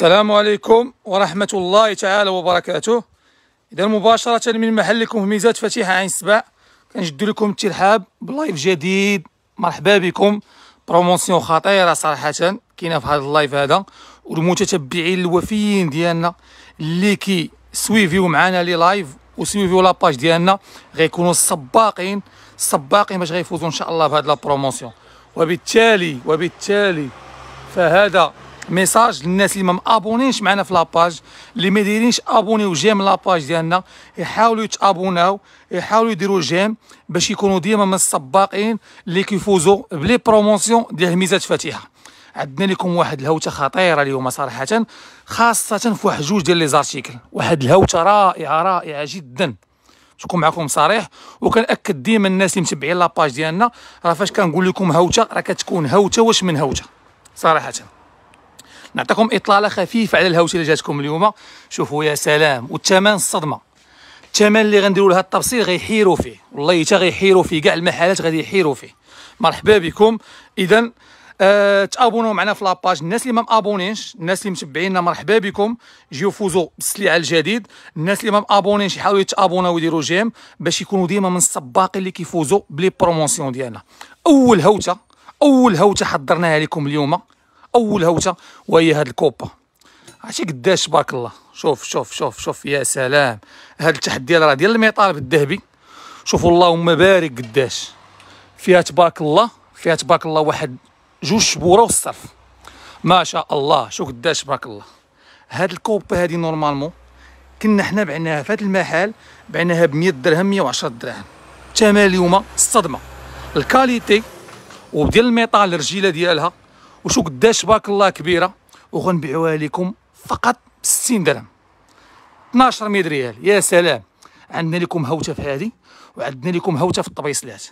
السلام عليكم ورحمة الله تعالى وبركاته. إذا مباشرة من محلكم هميزات فتيحة عين سبع كنجددو لكم الترحاب ب live جديد. مرحبا بكم. promotion خطيرة صراحة كاينة في هذا ال live هذا. والمتتبعين الوفيين ديالنا اللي كيسويفيو معنا les lives وسويفيو la page ديالنا غيكونوا السباقين السباقين باش غيفوزوا إن شاء الله بهذه la promotion وبالتالي وبالتالي فهذا message للناس اللي ما مابونينش معنا في la page اللي ما دايرينش abonner و j'aime la page ديالنا يحاولوا يتابوناو يحاولوا يديروا j'aime باش يكونوا ديما من السباقين اللي كيفوزوا ب les promotions ديال هميزات فتيحة عندنا لكم واحد الهوتة خطيرة اليوم صراحة خاصة في واحد جوج ديال les articles. واحد الهوتة رائعة رائعة جدا. نكون معكم صريح؟ وكنأكد ديما الناس اللي متبعين la page ديالنا راه فاش كنقول لكم هوتة راه كتكون هوتة واش من هوتة؟ صراحة. نعطيكم إطلالة خفيفة على الهوتة اللي جاتكم اليوم. شوفوا يا سلام والثمن الصدمة. الثمن اللي غنديروا لها التفصيل غيحيروا فيه. والله حتى غيحيروا فيه كاع المحلات غادي يحيروا فيه. مرحبا بكم. اذا أه تابونوا معنا في la page. الناس اللي ما مابونينش الناس اللي متبعينا مرحبا بكم. جيو فوزوا بالسلعه الجديد. الناس اللي ما مابونينش يحاولوا يتابوناو ويديروا j'aime باش يكونوا ديما من السباقين اللي كيفوزوا ب les promotions ديالنا. أول هوتة أول هوتة حضرناها لكم اليوم. أول هوته وهي هاد الكوبا. عرفتي قداش تبارك الله. شوف شوف شوف شوف يا سلام. هاد التحدي راه ديال ال métal الذهبي شوفوا اللهم بارك قداش. فيها تبارك الله فيها تبارك الله واحد جوج شبوره والصرف. ما شاء الله. شوف قداش تبارك الله. هاد الكوبا هادي normalement كنا حنا بعناها في هاد المحل بعناها ب 100 درهم 110 درهم. الثمن اليوم الصدمه ال qualité وديال ال métal الرجيلة ديالها وشو قداش تبارك الله كبيرة وغنبيعوها لكم فقط ب 60 درهم. 12 مية ريال. يا سلام. عندنا لكم هوتة في هذه وعندنا لكم هوتة في الطبيصلات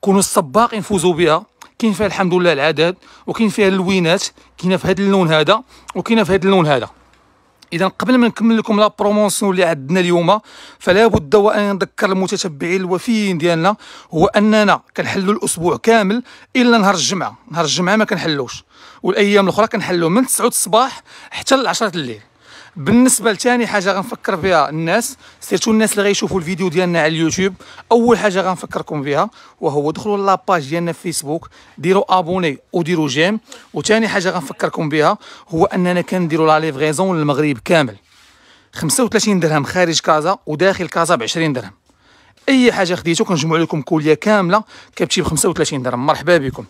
كونوا السباقين فوزوا بها. كاين فيها الحمد لله العدد وكاين فيها اللوينات كاينة في هذا اللون هذا وكاينة في هذا اللون هذا. إذا قبل ما نكمل لكم la promotion اللي عندنا اليوم فلا بد وأن نذكر المتتبعين الوفيين ديالنا هو أننا كنحلوا الأسبوع كامل إلا نهار الجمعة. نهار الجمعة ما كنحلوش والأيام الأخرى كنحلوا من 9 الصباح حتى ل 10 الليل. بالنسبة لثاني حاجة غنفكر بها الناس سيرتو الناس اللي غيشوفوا الفيديو ديالنا على اليوتيوب أول حاجة غنفكركم بها وهو دخلوا la page ديالنا في فيسبوك ديروا abonné وديروا j'aime وثاني حاجة غنفكركم بها هو أننا كنديروا la livraison للمغرب كامل. 35 درهم خارج كازا وداخل كازا ب 20 درهم. أي حاجة خديتو كنجمعوا لكم كولية كاملة كتمشي ب 35 درهم. مرحبا بكم.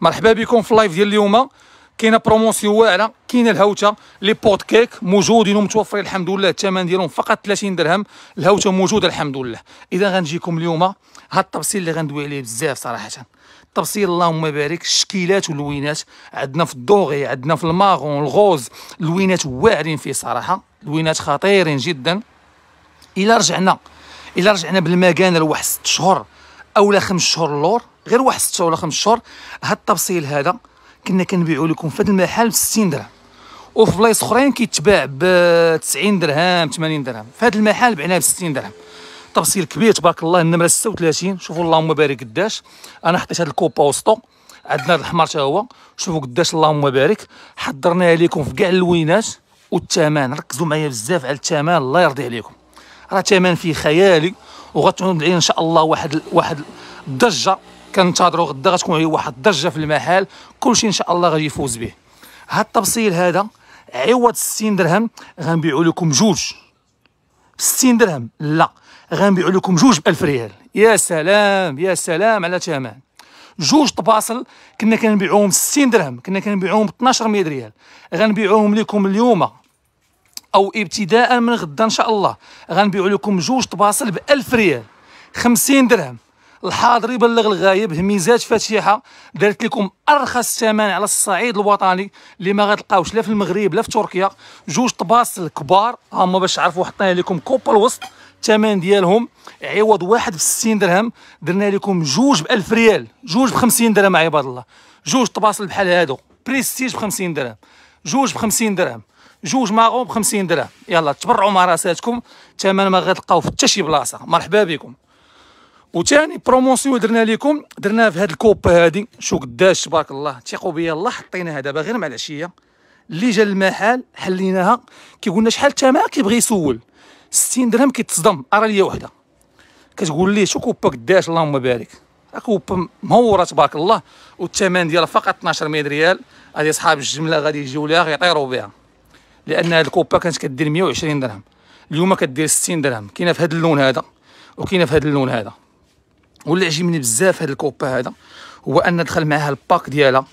مرحبا بكم في ال live ديال اليوم. كاينة promotion واعره كاينة الهوته les porte-cakes موجودين ومتوفرين الحمد لله الثمن ديالهم فقط 30 درهم. الهوته موجوده الحمد لله. اذا غنجيكم اليوم هاد التفصيل اللي غندوي عليه بزاف صراحة. التفصيل اللهم بارك الشكيلات واللوينات. عندنا في ال doré عندنا في ال marron ال rose اللوينات واعرين فيه صراحة. لوينات خطيرين جدا. إلا رجعنا إلا رجعنا بالمكانه لواحد ست شهور اولا خمس شهور اللور غير واحد ست شهور ولا خمس شهور. هاد التفصيل هذا كنا كنبيعوا لكم في هذا المحل ب 60 درهم. وفي بلايص أخرين كيتباع ب 90 درهم 80 درهم. في هذا المحل بعناه ب 60 درهم. تفصيل كبير تبارك الله النمره 36 شوفوا اللهم بارك قداش. أنا حطيت هذا الكوبا وسطو. عندنا هذا الحمار حتى هو. شوفوا قداش اللهم بارك. حضرناها لكم في كاع اللوينات. والثمن ركزوا معايا بزاف على الثمن الله يرضي عليكم. راه ثمن فيه خيالي. وغتعود علينا إن شاء الله واحد واحد الضجه كنتظروا غدا غتكون هي واحد الضجه في المحل. كلشي إن شاء الله غادي يفوز به. هاد التبصيل هذا عوض 60 درهم غنبيعوا لكم جوج. 60 درهم. لا غنبيعوا لكم جوج ب 1000 ريال. يا سلام يا سلام على ثمن جوج طباصل كنا كنبيعوهم 60 درهم كنا كنبيعوهم ب 1200 ريال. غنبيعوهم لكم اليوم أو ابتداء من غدا إن شاء الله. غنبيعوا لكم جوج طباصل ب 1000 ريال. 50 درهم. الحاضر يبلغ الغايب هميزات فاتحه دارت لكم أرخص ثمن على الصعيد الوطني اللي ما غتلقاوش لا في المغرب لا في تركيا. جوج طباصل كبار هما باش تعرفوا حطينا لكم كوبا الوسط الثمن ديالهم عوض واحد ب 60 درهم. درنا لكم جوج ب 1000 ريال جوج ب 50 درهم عباد الله. جوج طباصل بحال هادو بريستيج ب 50 درهم جوج ب 50 درهم جوج marron ب 50 درهم. يلا تبرعوا مع راساتكم ثمن ما غتلقاو في حتى شي بلاصة. مرحبا بكم. وثاني promotion درنا لكم درناها في هاد الكوبا هادي. شو قداش تبارك الله. ثقوا بيا الله حطيناها دابا غير مع العشيه اللي جا المحل حليناها. كيقولنا شحال الثمن كيبغي يسول. 60 درهم كيتصدم. أرى ليا وحدة. كتقول ليه شو كوبا قداش اللهم بارك. كوبا مهورة تبارك الله. والثمن ديالها فقط 12 مية ريال. هذه أصحاب الجملة غادي يجيو ليها غيطيروا بها. لأن هذه الكوبا كانت كدير 120 درهم. اليوم كدير 60 درهم. كاينة في هذا اللون هذا. وكاينة في هذا اللون هذا. واللي عجبني بزاف هذا الكوبا هذا هو أن دخل معها ال pack ديالها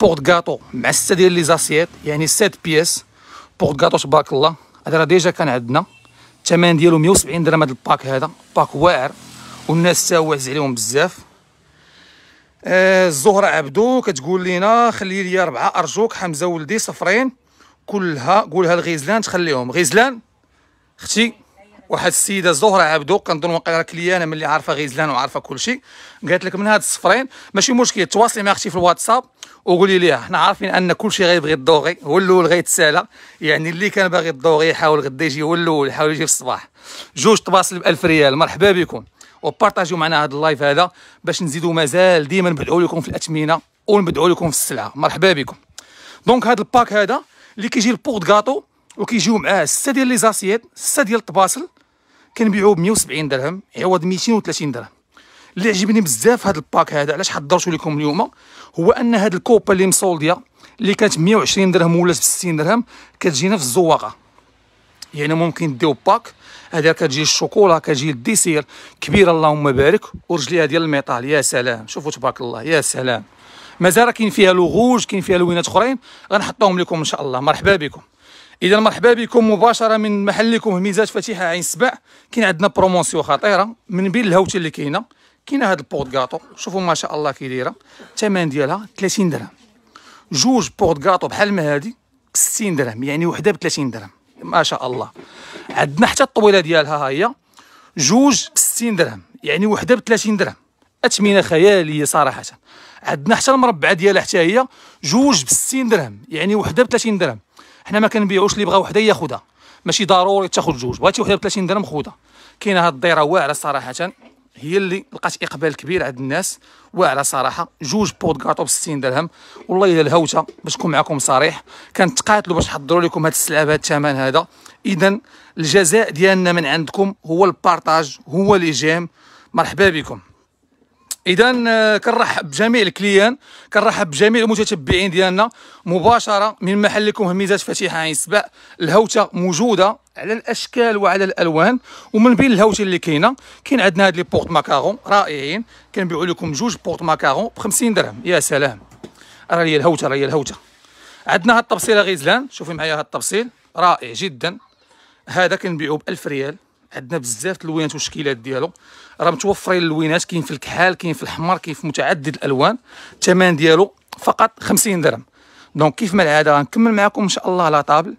porte-gâteau مع سته ديال les assiettes يعني sept pièces porte-gâteau تبارك الله هذا راه déjà كان عندنا الثمن ديالو 170 درهم هذا ال pack هذا pack واعر والناس تاوعز عليهم بزاف. آه عبدو كتقول لينا خلي لي ربعه أرجوك حمزة ولدي صفرين كلها قولها لغيزلان تخليهم. غيزلان أختي واحد السيدة زهرة عبدو كنظن واقيلا كليانة ملي عارفة غيزلان وعارفة كل شيء. قالت لك من هاد الصفرين ماشي مشكل تواصلي مع أختي في الواتساب وقولي ليها حنا عارفين أن كل شيء غيبغي ال doré هو الأول غيتسالى يعني اللي كان باغي ال doré يحاول غدا يجي هو الأول يحاول يجي في الصباح. جوج طباصل ب 1000 ريال مرحبا بكم. وبارطاجيو معنا هذا ال live هذا باش نزيدوا مازال ديما نبدعوا لكم في الاثمنه ونبدعوا لكم في السلعة. مرحبا بكم. donc هذا ال pack هذا اللي كيجي ال porte-gâteau وكيجيو معاه سته ديال les assiettes سته ديال الطباسل كنبيعوه ب 170 درهم عوض 230 درهم. اللي عجبني بزاف هذا ال pack هذا علاش حضرته لكم اليوم؟ هو أن هذه الكوبا اللي مصولدية اللي كانت 120 درهم ولات ب 60 درهم كتجينا في الزواقة. يعني ممكن ديو pack هذا كتجي الشوكولا كتجي ال dessert كبيره اللهم بارك ورجليها ديال ال métal. يا سلام شوفوا تبارك الله يا سلام. مازال كاين فيها le rouge كاين فيها لوينات أخرين غنحطهم لكم إن شاء الله. مرحبا بكم. إذا مرحبا بكم مباشرة من محلكم هميزات فتيحه عين سبع كاين عندنا promotion خطيرة من بين الهوته اللي كاينة. كاينة هاد ال porte-gâteau. شوفوا ما شاء الله كي دايرة. الثمن ديالها 30 درهم. جوج porte-gâteau بحال ما هادي 60 درهم. يعني وحدة ب 30 درهم. ما شاء الله. عندنا حتى الطويلة ديالها ها هي جوج ب 60 درهم. يعني وحدة ب 30 درهم. اثمنه خياليه صراحة. عندنا حتى المربعة ديالها حتى هي جوج ب 60 درهم. يعني وحدة ب 30 درهم. حنا ما كنبيعوش اللي بغا وحده ياخذها ماشي ضروري تاخذ جوج. بغيتي وحده ب 30 درهم خذها كاينة هاد الديره واعره صراحة. هي اللي لقات إقبال كبير عند الناس. واعره صراحة. جوج بود كاطو ب 60 درهم. والله إلا الهوتة باش نكون معكم صريح. كنتقاتلوا باش نحضروا لكم هاد السلعة بهذا الثمن هذا. اذا الجزاء ديالنا من عندكم هو ال partage هو les j'aime مرحبا بكم. اذا آه، كنرحب بجميع ال clients كنرحب بجميع المتتبعين ديالنا. مباشرة من محلكم هميزات فتيحة عين سبع الهوتة موجودة على الأشكال وعلى الألوان ومن بين الهوتة اللي كاينة كاين عندنا هاد les porte-macarons رائعين. كنبيعوا لكم جوج porte-macarons ب 50 درهم. يا سلام! راه هي الهوتة راه هي الهوتة. عندنا هاد الطبسيله غيزلان. شوفي معايا هاد الطبسيل رائع جدا. هذا كنبيعوه ب 1000 ريال. عندنا بزاف الوينات والشكيلات ديالو. راه متوفرين اللوينات كاين في الكحال كاين في الحمر كاين في متعدد الألوان. الثمن ديالو فقط 50 درهم. donc كيف ما العاده غنكمل معكم إن شاء الله على table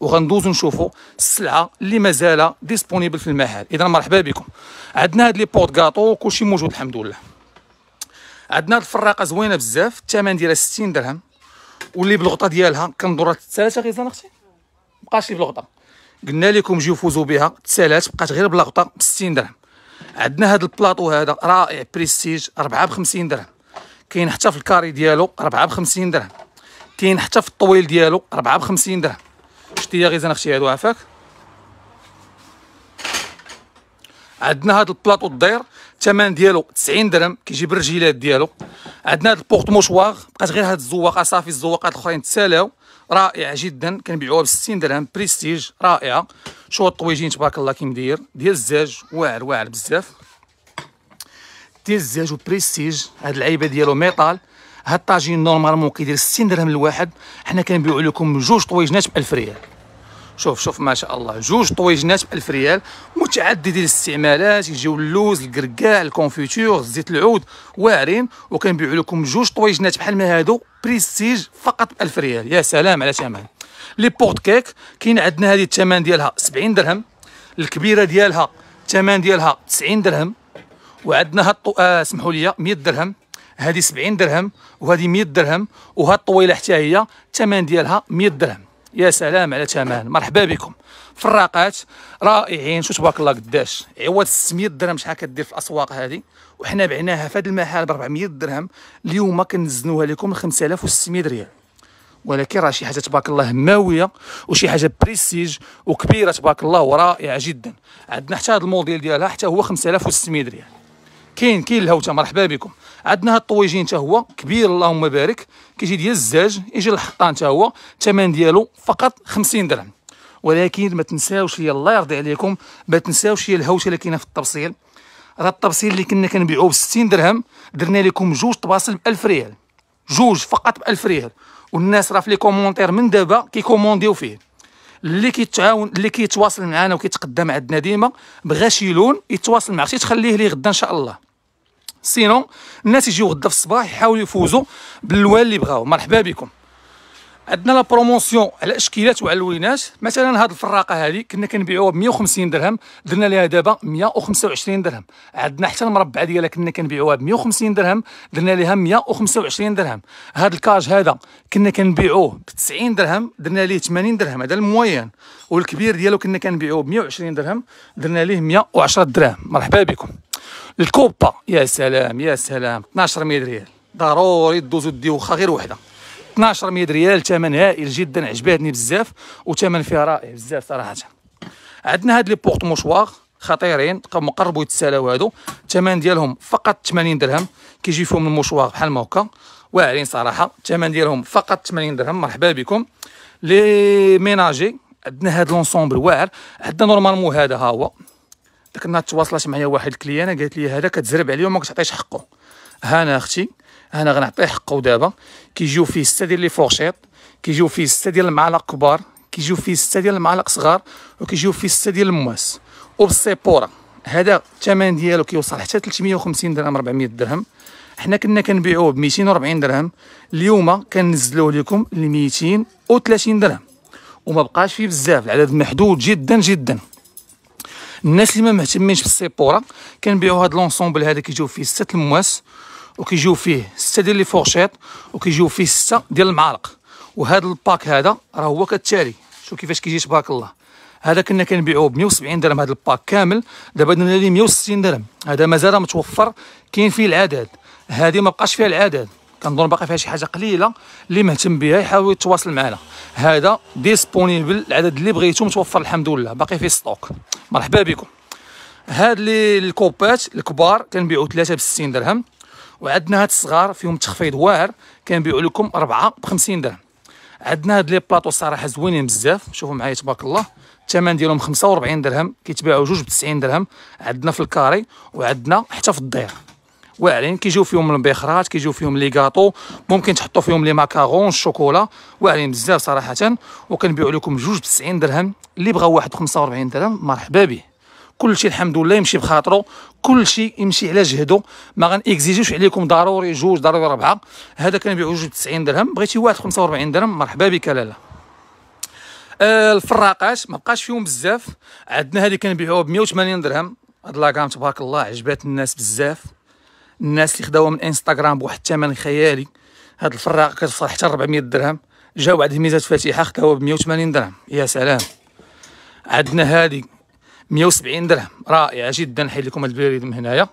وغندوزو نشوفوا السلعة اللي مازال disponible في المحل. اذا مرحبا بكم. عندنا هاد les porte-gâteaux كلشي موجود الحمد لله. عندنا هاد الفراقة زوينة بزاف الثمن ديالها 60 درهم. واللي بالغطا ديالها كندور ثلاثة غيزلان أختي مابقاش لي بالغطا قلنا لكم جيو فوزوا بها. تسالات بقات غير بلا غطا ب 60 درهم. عندنا هذا البلاطو هذا رائع بريستيج 4 ب 50 درهم. كاين حتى في ال carré ديالو 4 ب 50 درهم. كاين حتى في الطويل ديالو 4 ب 50 درهم. شتي يا غيزلان أختي هادو عافاك؟ عندنا هذا البلاطو الدير الثمن ديالو 90 درهم كيجيب الرجيلات ديالو. عندنا هذا ال porte-mouchoirs بقات غير هاد الزواقة صافي الزواقات الأخرين تسالاو. رائع جدا. كنبيعوها ب 60 درهم. بريستيج رائعه شو الطويجين تبارك الله كي مدير ديال الزاج. واعر واعر بزاف. ديال الزاج وبريستيج هاد العيبة ديالو métal. هاد الطاجين normalement كيدير 60 درهم الواحد حنا كنبيعوا لكم جوج طويجنات ب 1000 ريال. شوف شوف ما شاء الله. جوج طويجنات ب 1000 ريال متعدد الاستعمالات يجيو اللوز الكركاع ال confiture زيت العود واعرين. وكنبيعوا لكم جوج طويجنات بحال ما هادو بريستيج فقط ب 1000 ريال. يا سلام على ثمن les porte-cakes كاين عندنا هذه الثمن ديالها 70 درهم. الكبيرة ديالها الثمن ديالها 90 درهم. وعندنا هاد آه سمحوا لي 100 درهم. هذه 70 درهم وهذه 100 درهم. وهاد الطويلة حتى هي الثمن ديالها 100 درهم. يا سلام على ثمن مرحبا بكم. فراقات رائعين. شو تبارك الله قداش. عوض 600 درهم. شحال كدير في الأسواق هذه؟ وحنا بعناها في هذا المحل ب 400 درهم. اليوم كنزلوها لكم ب 5600 ريال. ولكن راه شي حاجة تبارك الله ماوية وشي حاجة بريستيج وكبيرة تبارك الله ورائعة جدا. عندنا حتى هذا الموديل ديالها حتى هو 5600 ريال. كاين كاين الهوتة. مرحبا بكم. عندنا هاد الطويجين حتى هو كبير اللهم بارك. كيجي ديال الزاج يجي الحطان حتى هو. الثمن ديالو فقط 50 درهم. ولكن ما تنساوش هي الله يرضي عليكم ما تنساوش هي الهوتة اللي كاينة في التبصيل. راه التبصيل اللي كنا كنبيعوه ب 60 درهم درنا لكم جوج طباصل ب 1000 ريال. جوج فقط ب 1000 ريال. والناس راه في les commentaires من دابا كيكومونديو فيه. اللي كيتعاون اللي كيتواصل معنا وكيتقدم عندنا ديما بغى شي لون يتواصل معك. تخليه ليه غدا إن شاء الله. sinon الناس يجيو غدا في الصباح يحاولوا يفوزوا باللوان اللي بغاو. مرحبا بكم. عندنا la promotion على الاشكيلات وعلى اللوينات مثلا هذه الفراقة هذه كنا كنبيعوها ب 150 درهم درنا لها دابا 125 درهم. عندنا حتى المربع ديالها كنا كنبيعوها ب 150 درهم درنا لها 125 درهم. هذا الكاج هذا كنا كنبيعوه ب 90 درهم درنا ليه 80 درهم. هذا ال moyen. والكبير ديالو كنا كنبيعوه ب 120 درهم درنا ليه 110 درهم. مرحبا بكم. الكوبا يا سلام يا سلام 12 مية ريال. ضروري دوزو واخا غير وحدة. 12 100 ريال ثمن هائل جدا عجباتني بزاف وثمن فيها رائع بزاف صراحة. عندنا هاد les porte-mouchoirs خطيرين مقربوا يتسالاو هادو. الثمن ديالهم فقط 80 درهم. كيجي فيهم ال mouchoir بحال ما هكا. واعرين صراحة. الثمن ديالهم فقط 80 درهم. مرحبا بكم. les ménagères عندنا هاد l'ensemble واعر. عندنا normalement هذا ها هو. داك النهار تواصلت معايا واحد الكليانه قالت لي هذا كتزرب عليه وما كتعطيش حقه. هانا أختي أنا غنعطيه حقه دابا. كيجيو فيه ستة ديال les fourchettes كيجيو فيه ستة ديال المعالق كبار كيجيو فيه ستة ديال المعالق صغار وكيجيو فيه ستة ديال المواس. وبال support هذا الثمن ديالو كيوصل حتى 350 درهم 400 درهم. حنا كنا كنبيعوه ب 240 درهم. اليوم كنزلوه لكم ل 230 درهم. وما بقاش فيه بزاف العدد محدود جدا جدا. الناس اللي ما مهتمينش بال support كنبيعوا هذا l'ensemble هذا كيجيو فيه ستة المواس وكيجيو فيه ستة ديال les fourchettes وكيجيو فيه ستة ديال المعالق وهذا ال pack هذا راه هو كالتالي. شوف كيفاش كيجي تبارك الله. هذا كنا كنبيعوه ب 170 درهم هذا ال pack كامل. دابا درنا ليه 160 درهم. هذا مازال متوفر كاين فيه العدد. هذه ما بقاش فيها العدد. كنظن باقي فيها شي حاجة قليلة اللي مهتم بها يحاول يتواصل معنا. هذا disponible العدد اللي بغيتو متوفر الحمد لله. باقي فيه stock. مرحبا بكم. هاد les الكوبات الكبار كنبيعوا ثلاثة ب 60 درهم. وعندنا هاد الصغار فيهم تخفيض واعر كنبيعوا لكم أربعة ب 50 درهم. عندنا هاد les plateaux الصراحة زوينين بزاف. شوفوا معايا تبارك الله. الثمن ديالهم 45 درهم كيتباعوا جوج ب 90 درهم. عندنا في ال carré وعندنا حتى في الدير. واعرين كيجيو فيهم البيخرات كيجيو فيهم les gâteaux ممكن تحطوا فيهم les macarons الشوكولا واعرين بزاف صراحة. وكنبيعوا لكم جوج ب 90 درهم اللي بغاو واحد ب 45 درهم مرحبا به. كل شيء الحمد لله يمشي بخاطرو كل شيء يمشي على جهدو. ما غنكزيجيوش عليكم ضروري جوج ضروري ربعة. هذا كنبيعو جوج ب 90 درهم. بغيتي واحد 45 درهم مرحبا بك لالا. آه الفراقات ما بقاش فيهم بزاف. عندنا هذه كنبيعوها ب 180 درهم. هاد لاكام تبارك الله عجبات الناس بزاف. الناس اللي خداوها من إنستغرام بواحد الثمن خيالي. هاد الفراقه كتوصل حتى 400 درهم. جاو عند ميزات فاتحة خداوها ب 180 درهم. يا سلام. عندنا هذه 170 درهم. رائعة جدا نحيد لكم البريد من هنايا.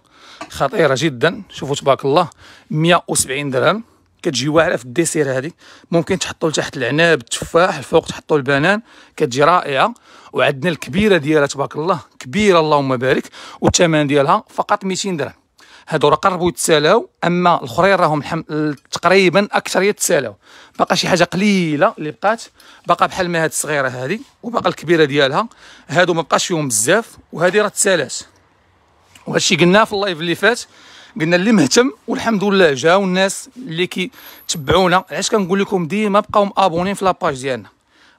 خطيرة جدا. شوفوا تبارك الله. 170 درهم. كتجي واعرة في الديسير هذه ممكن تحطوا لتحت العناب التفاح الفوق تحطوا البنان. كتجي رائعة. وعندنا الكبيرة ديالها تبارك الله. كبيرة اللهم بارك. والثمن ديالها فقط 200 درهم. هادو راه قربوا يتسالاو أما الأخرين راهم الحم... تقريبا أكثر يتسالاو. باقا شي حاجة قليلة اللي بقات باقا بحال ما هاد الصغيرة هذه وباقا الكبيرة ديالها هادو ما بقاش فيهم بزاف وهذه راه تسالات. وهادشي قلناه في ال live اللي فات قلنا اللي مهتم والحمد لله جاو الناس اللي كيتبعونا. علاش كنقول لكم ديما بقاو ابونين في la page ديالنا؟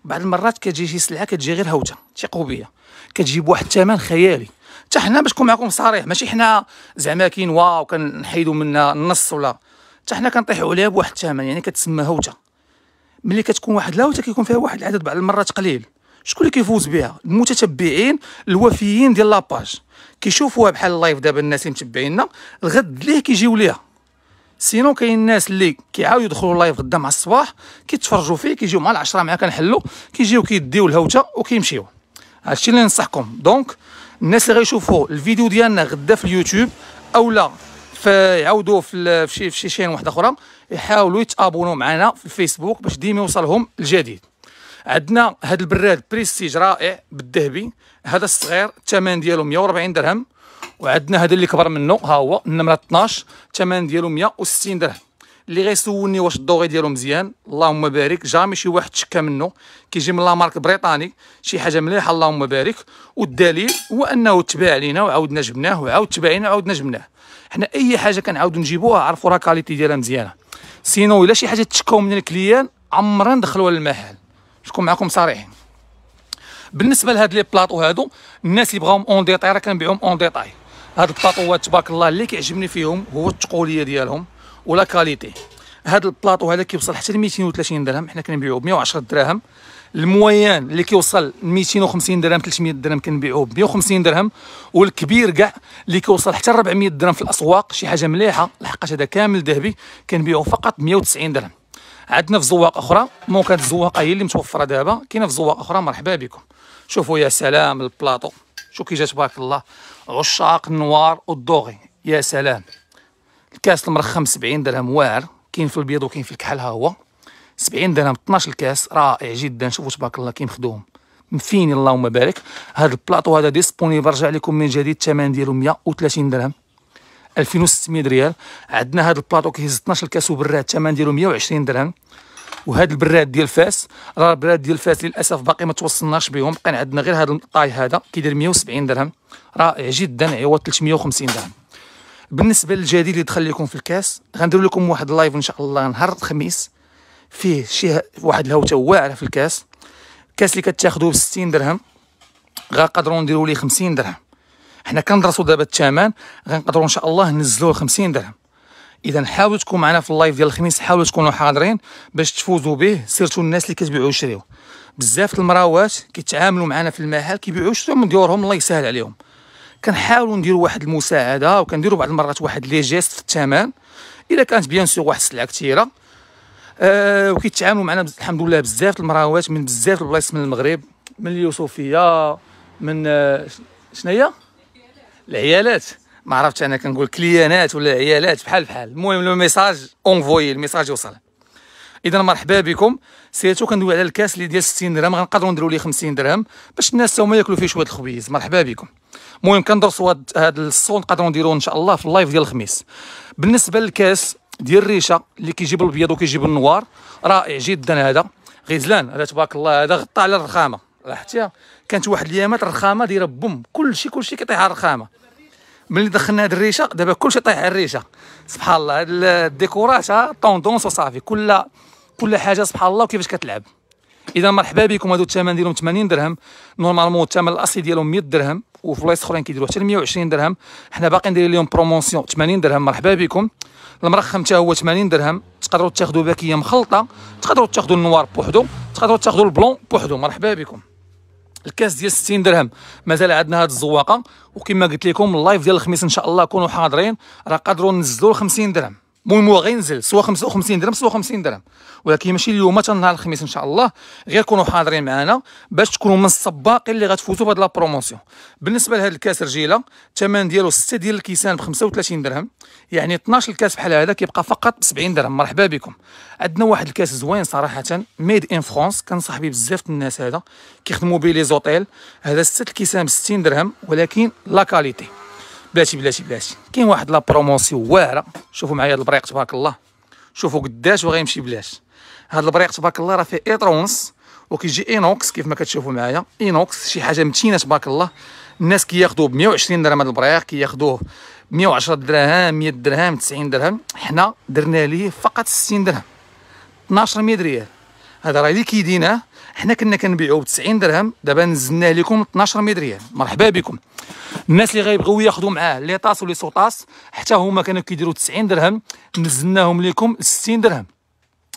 بعض المرات كتجي شي سلعة كتجي غير هوتة ثقوا بيا. كتجيب واحد الثمن خيالي. حتى حنا باش نكون معكم صريح ماشي حنا زعما كاين واو كنحيدوا منا النص ولا. حتى حنا كنطيحوا عليها بواحد الثمن يعني كتسمى هوتة. ملي كتكون واحد الهوته كيكون فيها واحد العدد بعض المرات قليل. شكون اللي كيفوز بها؟ المتتبعين الوفيين ديال la page. كيشوفوها بحال ال live دابا الناس اللي متبعينا الغد ليه كيجيو ليها. sinon كاين الناس اللي كيعاودوا يدخلوا ال live غدا مع الصباح كيتفرجوا فيه كيجيو مع العشرة مع كنحلوا كيجيو كيديو الهوتة وكيمشيو. هادشي اللي ننصحكم. donc الناس اللي غيشوفوا الفيديو ديالنا غدا في اليوتيوب اولا فيعاودوا في شي في شي chaîne واحدة أخرى يحاولوا يتابونوا معنا في الفيسبوك باش ديما يوصلهم الجديد. عندنا هذا البراد بريستيج رائع بالذهبي هذا الصغير الثمن ديالو 140 درهم وعندنا هذا اللي كبر منه ها هو النمرة 12 الثمن ديالو 160 درهم. اللي غيسولني واش ال doré ديالو مزيان. اللهم بارك. jamais شي واحد تشكى منه. كيجي من la marque بريطاني. شي حاجة مليحة. اللهم بارك. والدليل هو أنه تباع لينا وعاودنا جبناه وعاود تباعينا وعاودنا جبناه. حنا أي حاجة كنعاودو نجيبوها عرفوا راه qualité ديالها مزيانة. sinon إلا شي حاجة تشكاو من ال client عمرنا ندخلوها للمحل. نكون معكم صريحين. بالنسبة لهاد les plateaux هادو الناس اللي بغاهم en détail راه كنبيعهم en détail هاد البلاطوات تبارك الله اللي كيعجبني فيهم هو التقولية ديالهم. و la qualité. هذا البلاطو هذا كيوصل حتى ل 230 درهم حنا كنبيعوه ب 110 دراهم. ال moyen اللي كيوصل 250 درهم 300 درهم كنبيعوه ب 150 درهم. والكبير كاع اللي كيوصل حتى ل 400 درهم في الأسواق شي حاجة مليحة لحقاش هذا كامل ذهبي كنبيعوه فقط 190 درهم. عندنا في زواق أخرى مونك هاد الزواقه هي اللي متوفرة دابا كاينة في زواق أخرى مرحبا بكم. شوفوا يا سلام البلاطو. شوف كي جا تبارك الله. عشاق النوار والدوغي. يا سلام. الكاس المرخم 70 درهم واعر كاين في البيض وكاين في الكحل ها هو. 70 درهم 12 الكاس رائع جدا. شوفوا تبارك الله كاين مخدوم مفين اللهم بارك. هذا البلاطو هذا disponible رجع لكم من جديد الثمن ديالو 130 درهم. 2600 ريال. عندنا هذا البلاطو كيهز 12 كاس وبراد الثمن ديالو 120 درهم. وهذا البراد ديال فاس راه البراد ديال فاس للأسف باقي ما توصلناش بهم. بقى عندنا غير هذا ال taille هذا كيدير 170 درهم. رائع جدا عوض 350 درهم. بالنسبة للجديد اللي دخل لكم في الكاس غندير لكم واحد ال live إن شاء الله نهار الخميس. فيه شي واحد الهوتة واعره في الكاس. الكاس اللي كتاخذوه ب 60 درهم غنقدروا نديروا ليه 50 درهم. حنا كندرسوا دابا الثمن غنقدروا إن شاء الله ننزلوه ل 50 درهم. إذا حاولوا تكونوا معنا في ال live ديال الخميس حاولوا تكونوا حاضرين باش تفوزوا به surtout الناس اللي كتبيعوا ويشريو بزاف المراوات كيتعاملوا معنا في المحل كيبيعوا يشريو من ديورهم الله يسهل عليهم. كنحاولوا نديروا واحد المساعدة وكنديروا بعض المرات واحد les gestes في الثمن إلا كانت bien sûr واحد السلعة كثيره أه وكيتعاملوا معنا الحمد لله بزاف المراوات من بزاف البلايص من المغرب من اليوسفية من أه شنو العيالات. ما عرفتش أنا كنقول كليانات ولا عيالات بحال بحال. المهم le message envoyé ال message يوصل اذا مرحبا بكم. surtout كندوي على الكاس اللي ديال 60 درهم غنقدروا نديروا ليه 50 درهم باش الناس هما ياكلوا فيه شوية الخبيز. مرحبا بكم. المهم كندرسوا هذا الصون نقدروا نديروه إن شاء الله في ال live ديال الخميس. بالنسبة للكاس ديال الريشة اللي كيجيب الابيض وكيجيب ال noir رائع جدا هذا. غزلان هذا تبارك الله هذا غطى على الرخامة. لاحظتيها كانت واحد الايامات الرخامة دايرة boom كلشي كلشي كيطيح على الرخامة. ملي دخلنا هاد الريشة دابا كلشي طايح على الريشة. سبحان الله هاد الديكورات tendance وصافي. كل كل حاجة سبحان الله وكيفاش كتلعب. إذا مرحبا بكم هادو الثمن ديالهم 80 درهم. normalement الثمن الأصلي ديالهم 100 درهم. وفي بلايص اخرين كيديروا حتى 120 درهم. حنا باقي ندير لهم promotion 80 درهم. مرحبا بكم. المرخم حتى هو 80 درهم. تقدروا تاخذوا باكية مخلطة. تقدروا تاخذوا ال noir بوحدو. تقدروا تاخذوا ال blanc بوحدو. مرحبا بكم. الكاس ديال 60 درهم. مازال عندنا هاد الزواقة. وكما قلت لكم ال live ديال الخميس إن شاء الله كونوا حاضرين. راه قادروا ننزلوا ل 50 درهم. المهم هو غينزل soit 55 درهم soit 50 درهم. ولكن ماشي اليوم حتى نهار الخميس إن شاء الله غير كونوا حاضرين معنا باش تكونوا من السباقين اللي غتفوزوا بهاد la promotion. بالنسبة لهاد الكاس رجيلة الثمن ديالو 6 ديال الكيسان ب 35 درهم يعني 12 الكاس بحال هذا كيبقى فقط ب 70 درهم. مرحبا بكم. عندنا واحد الكاس زوين صراحة made in France كنصح به بزاف الناس هذا كيخدموا به les hôtels. هذا 6 الكيسان ب 60 درهم ولكن la qualité بلاتي بلاتي بلاتي. كاين واحد la promotion واعره شوفوا معايا هذا البريق تبارك الله. شوفوا قداش وغيمشي بلاش هذا البريق تبارك الله راه فيه ايترونس وكيجي inox كيف ما كتشوفوا معايا. inox شي حاجة متينة تبارك الله. الناس كياخذوه ب 120 درهم هذا البريق كياخذوه 110 درهم 100 درهم 90 درهم. حنا درنا ليه فقط 60 درهم. 12 100 ريال. هذا راه اللي كيديناه. حنا كنا كنبيعوه ب 90 درهم دابا نزلناه لكم 12 100 ريال. مرحبا بكم. الناس اللي غيبغيو ياخذوا معاه les tasses و les sous-tasses حتى هما كانوا كيديروا 90 درهم نزلناهم لكم 60 درهم.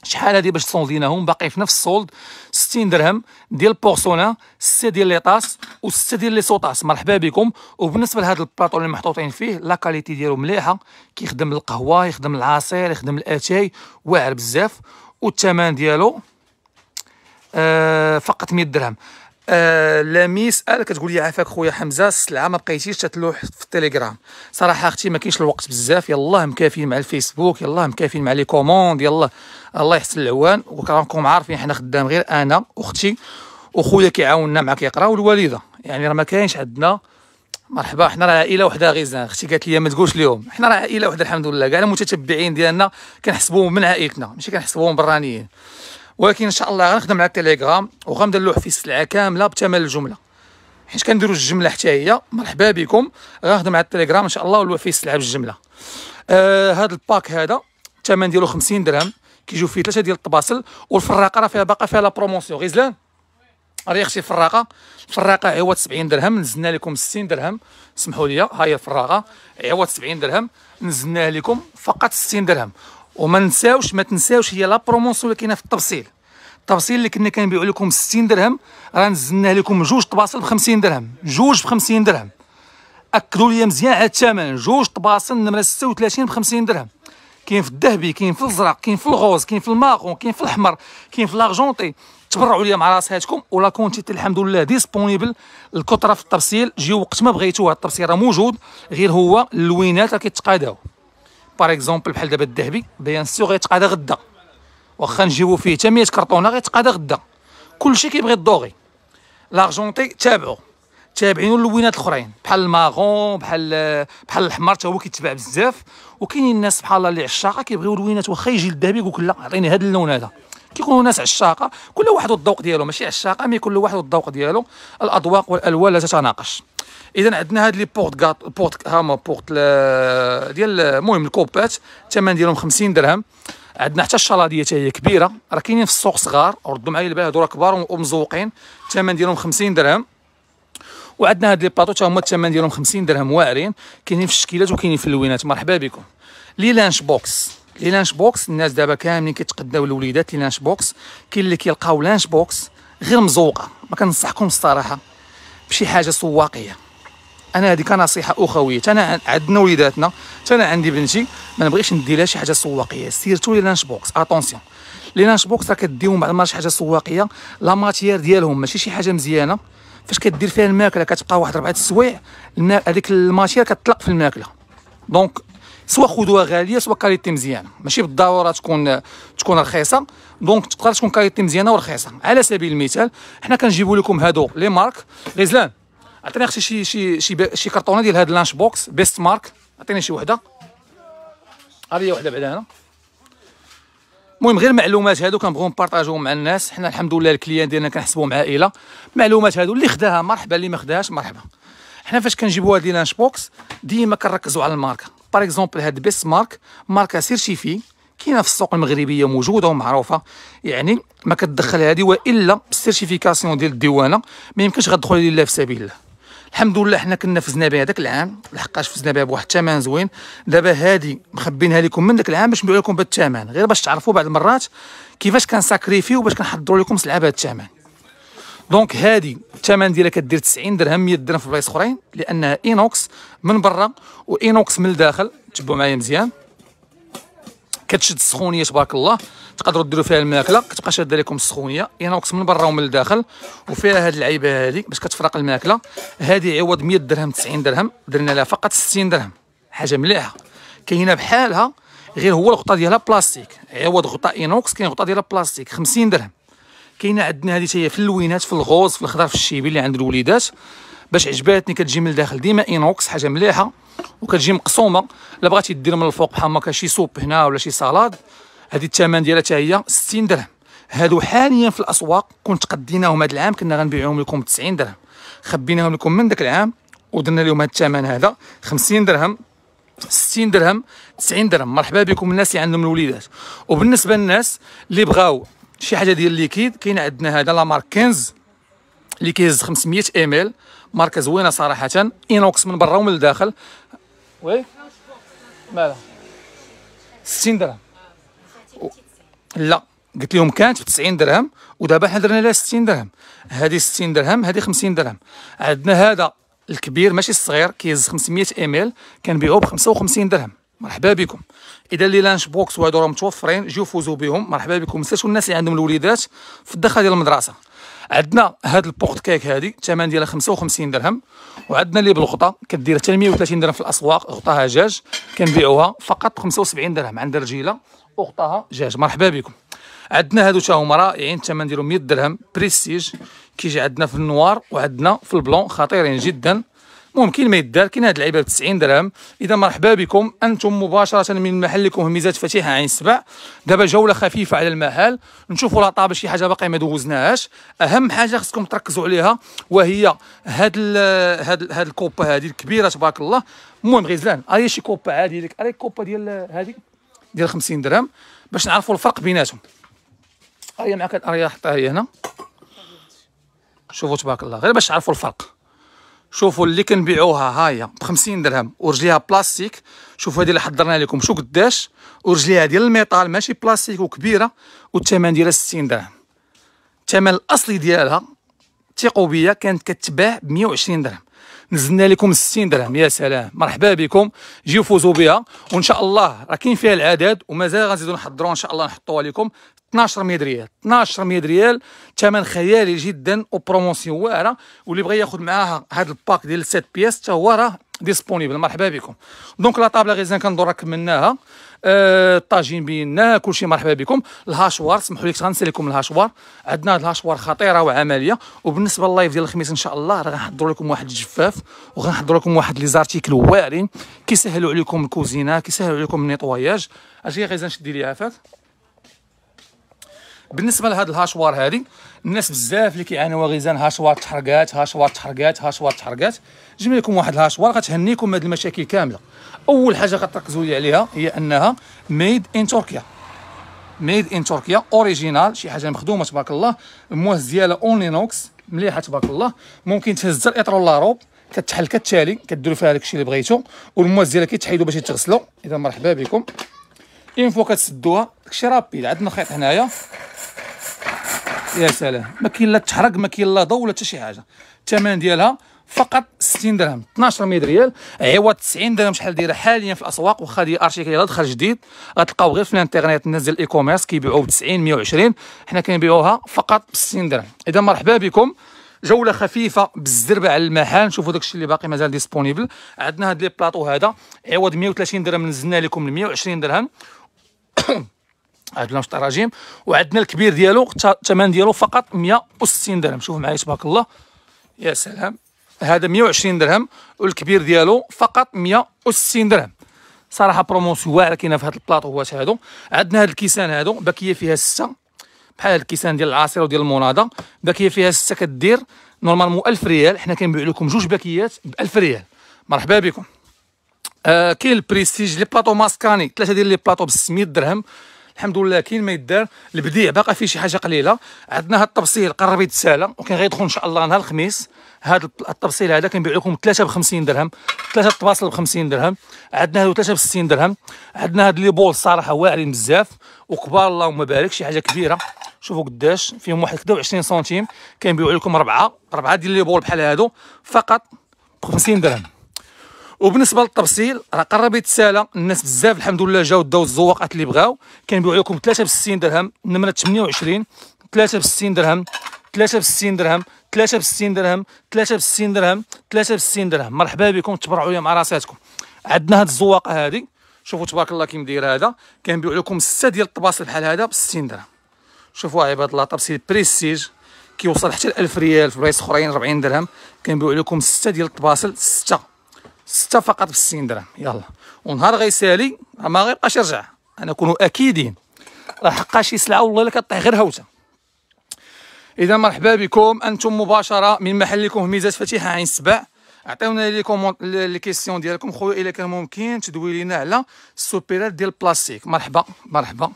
شحال هادي باش تصولديناهم باقي في نفس ال solde 60 درهم ديال personnes 6 ديال les tasses و6 ديال les sous-tasses مرحبا بكم. وبالنسبة لهاد البلاطو اللي محطوطين فيه la qualité ديالو مليحة كيخدم القهوة يخدم العصير يخدم الأتاي واعر بزاف. والثمن ديالو آه فقط 100 درهم. آه لامي سال كتقول لي عافاك خويا حمزة السلعة ما بقيتيش تتلوح في التليجرام صراحة أختي ما كاينش الوقت بزاف. يلاه مكافيين مع الفيسبوك يلاه مكافيين مع les commandes يلاه الله يحسن العوان. وراكم عارفين حنا خدام غير أنا وأختي. وخويا كيعاوننا مع كيقرا والوالدة. يعني راه ما كاينش عندنا. مرحبا حنا راه عائلة وحدة غزلان أختي قالت لي ما تقولش لهم حنا راه عائلة وحدة الحمد لله. كاع المتتبعين ديالنا كنحسبوهم من عائلتنا. ماشي كنحسبوهم برانيين ولكن إن شاء الله غنخدم على التليجرام وغنبدا نلوح في السلعه كامله بثمن الجملة. حيت كنديروا الجملة حتى هي. مرحبا بكم. غنخدم على التليجرام إن شاء الله ونلوح فيه السلعه بالجمله آه هذا ال pack هذا الثمن ديالو 50 درهم. كيجيو فيه ثلاثة ديال الطباسل والفراقة راه فيها باقا فيها la promotion غزلان راه أختي الفراقة. الفراقة عوض 70 درهم. نزلنا لكم 60 درهم. سمحوا لي ها هي الفراقة. عوض 70 درهم. نزلناها لكم فقط 60 درهم. وما نساوش ما تنساوش هي la promotion اللي كاينة في التبصيل التبصيل اللي كنا كنبيعوا لكم 60 درهم راه نزلنا لكم جوج طباصل ب 50 درهم. جوج ب 50 درهم. أكدوا لي مزيان على الثمن. جوج طباصل نمرة 36 ب 50 درهم. كاين في الذهبي كاين في الازرق كاين في ال rose كاين في ال marron كاين في الأحمر كاين في l'argenté تبرعوا لي مع راساتكم و la quantité الحمد لله disponible الكثرة في الترسيل جيو وقت ما بغيتو هاد الترسيل راه موجود. غير هو اللوينات راه كيتقاداو. par exemple بحال دابا الذهبي bien sûr غيتقادا غدا واخا نجيبو فيه حتى 100 كرطونه غيتقادا غدا كلشي كيبغي ال doré l'argenté تابعو تابعين اللوينات الاخرين بحال ال marron بحال بحال الاحمر حتى هو كيتباع بزاف وكاينين الناس بحال الله اللي عشاقه كيبغيو اللوينات واخا يجي الذهبي يقول لا عطيني هذا اللون هذا كيكونوا ناس عشاقه كل واحد والذوق ديالو ماشي عشاقه mais كل واحد والذوق ديالو الاذواق والالوان لا تتناقش إذا عندنا هاد les porte gâteaux porte هما porte ديال المهم الكوبات الثمن ديالهم 50 درهم. عندنا حتى ال saladier حتى هي كبيرة. راه كاينين في السوق صغار ردوا معايا البال هادو راه كبار ومزوقين. الثمن ديالهم 50 درهم. وعندنا هاد les plateaux حتى هما الثمن ديالهم 50 درهم واعرين. كاينين في الشكيلات وكاينين في اللوينات. مرحبا بكم. les lunch box. les lunch box الناس دابا كاملين كيتقداو الوليدات les lunch box. كاين اللي كيلقاو lunch box غير مزوقة. ما كنصحكم الصراحه بشي حاجة سواقية. أنا هذه كنصيحه أخوية. أنا عندنا وليداتنا. أنا عندي بنتي. ما نبغيش ندي لها شي حاجة سواقية. surtout les lunch box. attention les lunch box راه كديهم بعض المرات شي حاجة سواقية. la matière ديالهم ماشي شي حاجة مزيانة. فاش كدير فيها الماكلة كتبقى واحد ربعة السوايع هذيك ال matière كتطلق في الماكلة. donc soit خذوها غالية soit qualité مزيانة. ماشي بالضرورة تكون تكون رخيصة. donc تقدر تكون qualité مزيانة ورخيصة. على سبيل المثال حنا كنجيبوا لكم هادو les marques. غزلان عطيني أختي شي شي شي شي كرتونة ديال هاد lunch box Best Mark عطيني شي وحدة. هذه وحدة بعدا هنا المهم غير معلومات هادو كنبغيو نبارطاجيوهم مع الناس. حنا الحمد لله ال clients ديالنا كنحسبوهم عائلة. معلومات هادو اللي خداها مرحبا اللي ما خداهاش مرحبا. حنا فاش كنجيبوا هاد lunch box ديما كنركزوا على الماركة. par exemple هاد Best Mark ماركة certifiée كاينة في السوق المغربية موجودة ومعروفة. يعني ما كتدخل هذه وإلا بال certification ديال الديوانة. ما يمكنش غتدخل لله في سبيل الله. الحمد لله حنا كنا فزنا بها داك العام لحقاش فزنا بها بواحد الثمن زوين. دابا هادي مخبينها لكم من داك العام باش نبيعوا لكم بالثمن. غير باش تعرفوا بعض المرات كيفاش كنساكريفيو باش كنحضروا لكم سلعه بهذا الثمن. donc هادي الثمن ديالها كدير 90 درهم 100 درهم في بلايص أخرين لأنها inox من برا و inox من الداخل. تبعوا معايا مزيان. كتشد السخونية تبارك الله. تقدروا ديروا فيها الماكلة كتبقى شادة لكم السخونية. inox من برا ومن الداخل وفيها هاد العيبة هادي باش كتفرق الماكلة. هادي عوض 100 درهم 90 درهم. درنا لها فقط 60 درهم. حاجة مليحة. كاينة بحالها غير هو الغطاء ديالها بلاستيك. عوض غطاء inox كاين غطاء ديالها بلاستيك 50 درهم. كاينة عندنا هذه هي في اللوينات في ال rose في الخضر في الشيبي اللي عند الوليدات. باش عجباتني كتجي من الداخل ديما inox حاجة مليحة. وكتجي مقسومة. الا بغيتي دير من الفوق بحال هكا شي soupe هنا ولا شي salade هذه الثمن ديالها حتى هي 60 درهم. هادو حاليا في الأسواق كنت قديناهم هذا العام كنا غنبيعوهم لكم ب 90 درهم. خبيناهم لكم من ذاك العام ودرنا لهم هذا الثمن هذا 50 درهم 60 درهم 90 درهم. مرحبا بكم الناس اللي عندهم الوليدات. وبالنسبة للناس اللي بغاو شي حاجة ديال ال liquide كاين عندنا هذا la marque 15 اللي كيهز 500 ml ماركه زوينه صراحة؟ inox من برا ومن الداخل. oui؟ مالها 60 درهم. لا قلت لهم كانت ب 90 درهم ودابا حنا درنا لها 60 درهم. هذه 60 درهم هذه 50 درهم. عندنا هذا الكبير ماشي الصغير كيهز 500 ml كنبيعوه ب 55 درهم. مرحبا بكم. إذا les lunch box وهادو راه متوفرين جيو فوزوا بهم. مرحبا بكم. نساتوا الناس اللي عندهم الوليدات في الدخله ديال المدرسة. عندنا هاد ال porte cake هادي الثمن ديالها 55 درهم. وعندنا اللي بالغطا كدير حتى 130 درهم في الأسواق غطاها جاج كنبيعوها فقط 75 درهم. عند رجيلة وغطاها جاج. مرحبا بكم. عندنا هادو تا هما رائعين الثمن ديالهم 100 درهم. بريستيج كيجي عندنا في ال noir وعندنا في ال blanc خطيرين جدا. ممكن ما يدار كاين هاد اللعيبة ب 90 درهم. إذا مرحبا بكم. أنتم مباشرة من محلكم هميزات فتيحه عين سبع دابا جولة خفيفة على المحل نشوفوا la table شي حاجة باقي ما دوزناهاش. أهم حاجة خصكم تركزوا عليها وهي هاد ال هاد هاد الكوبا هذه الكبيرة تبارك الله. المهم غزلان هي شي كوبا عادي لك؟ هاي الكوبا ديال هذه ديال 50 درهم. باش نعرفوا الفرق بيناتهم. هي معك الاريا حطها هي هنا. شوفوا تبارك الله. غير باش تعرفوا الفرق. شوفوا اللي كنبيعوها هاهي ب 50 درهم. ورجليها بلاستيك. شوفوا هذه اللي حضرنا لكم. شو قداش؟ ورجليها ديال ال métal ماشي بلاستيك وكبيرة والثمن ديالها 60 درهم. الثمن الأصلي ديالها ثقوا بيا كانت كتباع ب 120 درهم. نزلنا لكم 60 درهم. يا سلام. مرحبا بكم. جيو فوزوا بها وإن شاء الله راه كاين فيها العدد ومازال غنزيدو نحضروا إن شاء الله نحطوها لكم. 12000 ريال. 12000 ريال. ثمن خيالي جدا و promotion واعرة. واللي بغى ياخذ معاها هذا ال pack ديال 7 pièces حتى هو راه disponible. مرحبا بكم. donc la table غزلان كندور كملناها الطاجين بينا كلشي مرحبا بكم. ال hachoir سمحوا لي غنسى لكم ال hachoir. عندنا ال hachoir خطيرة وعملية. وبالنسبة لل live ديال الخميس إن شاء الله راه غنحضر لكم واحد الجفاف وغنحضر لكم واحد les articles واعرين. كيسهلوا عليكم الكوزينة كيسهلوا عليكم ال nettoyage. أجي غزلان شدي لي عافاك. بالنسبة لهاد ال hachoir هادي الناس بزاف اللي كيعانيو غزلان hachoir تحرقات hachoir تحرقات hachoir تحرقات. جبنا لكم واحد ال hachoir غتهنيكم من هاد المشاكل كاملة. أول حاجة غتركزوا لي عليها هي أنها made in تركيا made in تركيا original شي حاجة مخدومة تبارك الله. المواس ديالها en inox مليحة تبارك الله. ممكن تهز الإطر ولا روب كتحل كالتالي كديروا فيها داكشي اللي بغيتو. والمواس ديالها كيتحيدوا باش يتغسلوا. إذا مرحبا بكم. une fois كتسدوها. داكشي rapide عندنا خيط هنايا. يا سلام. ما كاين لا تحرق ما كاين لا ضوء ولا حتى شي حاجة. الثمن ديالها فقط 60 درهم 12 مية ريال. عوض 90 درهم شحال دايرة حاليا في الأسواق. واخا article يلاه دخل جديد. غتلقاو غير في الإنترنت الناس ديال ال e-commerce كيبيعوه ب 90 120 حنا كنبيعوها فقط ب 60 درهم. إذا مرحبا بكم. جولة خفيفة بالزربه على المحل نشوفوا داكشي اللي باقي مازال disponible. عندنا هاد les plateaux هذا. عوض 130 درهم نزلنا لكم ل 120 درهم. عندنا الطراجيم وعندنا الكبير ديالو الثمن ديالو فقط 160 درهم. شوفوا معايا تبارك الله. يا سلام. هذا 120 درهم والكبير ديالو فقط 160 درهم. صراحة promotion واعرة كاينة في هذا البلاطوات هادو؟ عندنا هاد الكيسان هادو paquet فيها سته بحال الكيسان ديال العصير وديال الموناضه paquet فيها سته كدير normalement 1000 ريال. حنا كنبيع لكم جوج باكيات ب 1000 ريال. مرحبا بكم. آه كاين ال prestige les plateaux ماسكاني. ثلاثة ديال les plateaux ب 600 درهم. الحمد لله كاين ما يدار. البديع باقي فيه شي حاجة قليلة. عندنا هذا التبصيل قرب يتسالى وكان غيدخل إن شاء الله نهار الخميس. هذا التبصيل هذا كنبيع لكم ثلاثة ب 50 درهم. ثلاثة طباصل ب 50 درهم. عندنا هادو ثلاثة ب 60 درهم. عندنا هاد لي بول الصراحه واعرين بزاف. وكبار اللهم بارك. شي حاجة كبيرة. شوفوا قداش. فيهم واحد 20 سنتيم. كنبيعوا لكم اربعه اربعه ديال لي بول بحال هادو. فقط ب 50 درهم. وبالنسبة للتبصيل راه قرب يتسالى. الناس بزاف الحمد لله جاو داو الزواقات اللي بغاو. كنبيعوا لكم 3 ب 60 درهم نمره 28 3 ب 60 درهم 3 ب 60 درهم 3 ب 60 درهم 3 ب 60 درهم 3 ب 60 درهم. مرحبا بكم تبرعوا لي مع راساتكم. عندنا هاد الزواقة هذه شوفوا تبارك الله كي مدير هذا. كنبيعوا لكم 6 ديال الطباصل بحال هذا ب 60 درهم. شوفوا عباد الله تبصيل بريستيج. كيوصل حتى ل 1000 ريال في بلايص أخرين 40 درهم. كنبيعوا لكم 6 ديال الطباصل 6 ستة فقط ب 60 درهم يلا. ونهار غيسالي ما غيبقاش يرجع. أنا نكونوا أكيدين. راه حقا شي سلعه والله إلا كطيح غير هوته إذا مرحبا بكم. أنتم مباشرة من محلكم هميزات فتيحة عين السبع عطيونا les commandes les questions ديالكم خويا إلا كان ممكن تدوي لينا على السوبيرات ديال البلاستيك مرحبا. مرحبا.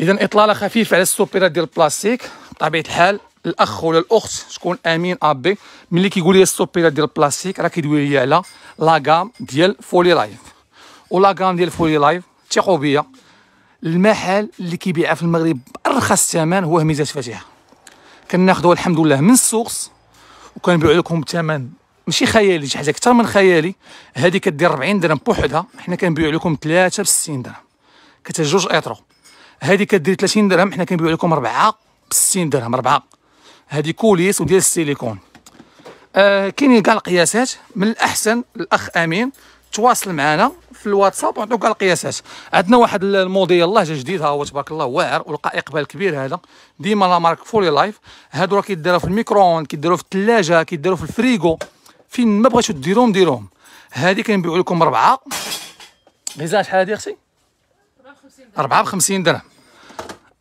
إذا إطلالة خفيفة على السوبيرات ديال البلاستيك بطبيعة الحال الأخ ولا الأخت شكون أمين أبي ملي كيقول لي ستوبي ديال البلاستيك راه كيدوي لي على la gamme ديال فولي لايف و la gamme ديال فولي لايف ثقوا بيا المحل اللي كيبيعها في المغرب بأرخص ثمن هو هميزات فتيحة. كناخذوها الحمد لله من ال source وكنبيعوا لكم بثمن ماشي خيالي شي حاجة أكثر من خيالي. هذه كدير 40 درهم بوحدها حنا كنبيعوا لكم 3 ب 60 درهم. كتجوج ايترو هذه كدير 30 درهم حنا كنبيعوا لكم 4 ب 60 درهم 4 هذه كوليس وديال السيليكون. آه كاينين كاع القياسات. من الأحسن الأخ أمين تواصل معنا في الواتساب ونعطيو كاع القياسات. عندنا واحد الموديل الله جا جديد. ها هو تبارك الله واعر ولقى إقبال كبير هذا. ديما la marque فولي لايف. هادو راه كيداروا في ال micro-ondes كيداروا في الثلاجة كيداروا في الفريغو. فين ما بغيتو ديروهم ديروهم هذه كنبيعوا لكم ربعة. غزلان شحال هذه أختي؟ 4 ب 50 درهم.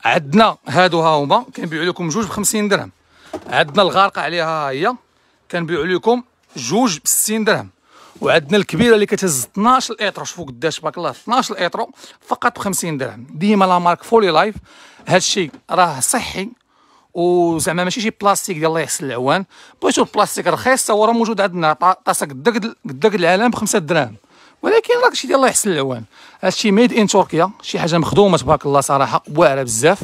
عندنا هادو ها هما كنبيعوا لكم جوج ب 50 درهم. عندنا الغارقه عليها ها هي. كنبيعوا لكم جوج ب 60 درهم. وعندنا الكبيرة اللي كتهز 12 ايترو شوفوا قداش تبارك الله 12 ايترو فقط ب 50 درهم. ديما la marque فولي لايف. هادشي راه صحي. وزعما ماشي شي بلاستيك ديال الله يحسن العوان. بغيتو البلاستيك رخيص هو راه موجود عندنا. طاسه قداك قداك العالم ب 5 دراهم ولكن راه شي ديال الله يحسن العوان. هادشي made in تركيا شي حاجة مخدومة تبارك الله صراحة. واعرة بزاف.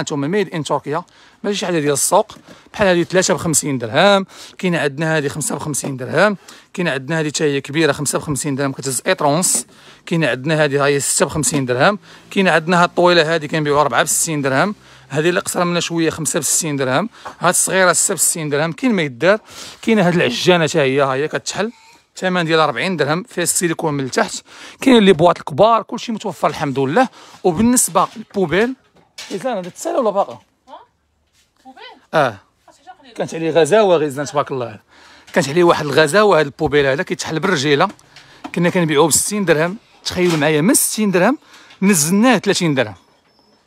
أنتم made in تركيا. ماشي شي حاجة ديال السوق. بحال هذه 3 ب 50 درهم. كاينة عندنا هذه 5 ب 50 درهم. كاينة عندنا هذه حتى هي كبيرة 5 ب 50 درهم كتهز ايترو ونص كاينة عندنا هذه هي 6 ب 50 درهم. كاينة عندنا هذه الطويلة هذه كنبيعوا 4 ب 60 درهم. هذه اللي قصرى منها شوية 5 ب 60 درهم. هذه الصغيرة 6 ب 60 درهم. كاين ما يدار. كاينة هذه العجانة حتى هي ها هي كتحل. الثمن ديالها 40 درهم. فيها السيليكون من التحت كاين لي بواط الكبار. كلشي متوفر الحمد لله. وبالنسبة للبوبيل غيزان هذا تسالى ولا باقا؟ آه. كانت عليه غزاوة غيزان تبارك الله. كانت عليه واحد الغزاوة هذا البوبيل هذا كيتحل بالرجيلة. كنا كنبيعوه ب 60 درهم. تخيلوا معايا من 60 درهم نزلناه 30 درهم.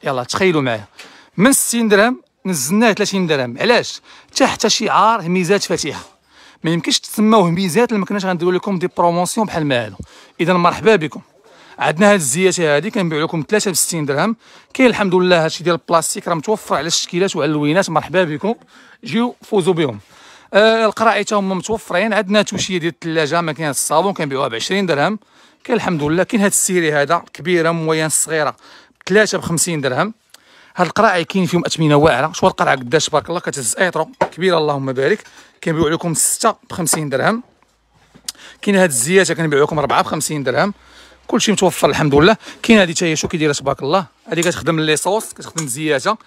يلا تخيلوا معايا. من 60 درهم نزلناه 30 درهم. علاش؟ تحت شعار هميزات فتيحة ما يمكنش تسموه هميزات لما كناش غنديروا لكم des promotions بحال ما هادو اذا مرحبا بكم. عندنا هاد الزيات هذه كنبيعوا لكم 3 ب 60 درهم. كاين الحمد لله هادشي ديال البلاستيك راه متوفر على الشكيلات وعلى اللوينات. مرحبا بكم. جيو فوزوا بهم. آه القراعي حتى هما متوفرين. عندنا توشية ديال الثلاجه ماكينه الصابون كنبيعوها ب 20 درهم. كاين الحمد لله كاين هاد ال série هذا كبيره moyenne صغيرة 3 ب 50 درهم. هاد القراعي كاين فيهم أثمنة واعرة. شوف القرعه قداش؟ تبارك الله كتهز ايترو كبيره اللهم بارك. كنبيعوا لكم 6 ب 50 درهم. كاين هاد الزياته كنبيعوا لكم 4 ب 50 درهم. كلشي متوفر الحمد لله. كاين هذه حتى هي شو كيدير تبارك الله. هذه كتخدم les sauces كتخدم الزياته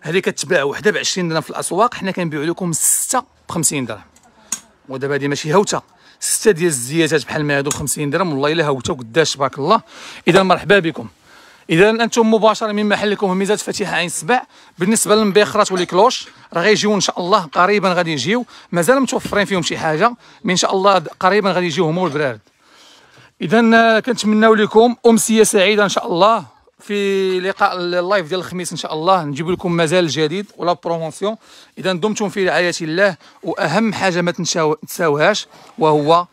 هذه كتباع وحده ب 20 درهم في الأسواق. حنا كنبيعوا لكم 6 ب 50 درهم. ودابا هذه ماشي هوته ستة ديال الزياتات بحال ما هادو ب 50 درهم والله إلا هوته وقداش تبارك الله. إذا مرحبا بكم. إذا أنتم مباشرة من محلكم هميزات فتيحه عين سبع بالنسبة للمبيخرات و les cloches راه غيجيو إن شاء الله قريبا غادي يجيو مازال متوفرين فيهم شي حاجة ان شاء الله قريبا غادي يجيو هما والبراد اذا آه، كنتمناو لكم امسيه سعيدة إن شاء الله في لقاء ال live ديال الخميس إن شاء الله. نجيب لكم مازال جديد ولا promotion اذا دمتم في رعاية الله وأهم حاجة ما تنساوهاش وهو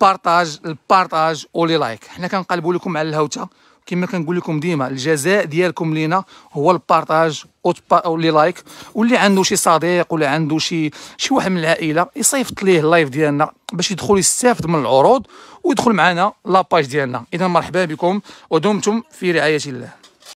partage ال partage و les likes حنا كنقلبوا لكم على الهوتة. كما كنقول لكم ديما الجزاء ديالكم لينا هو ال partage أو les likes واللي عنده شي صديق ولا عنده شي شي واحد من العائلة يصيفط ليه ال live ديالنا باش يدخل يستافد من العروض ويدخل معنا la page ديالنا. اذا مرحبا بكم ودمتم في رعاية الله.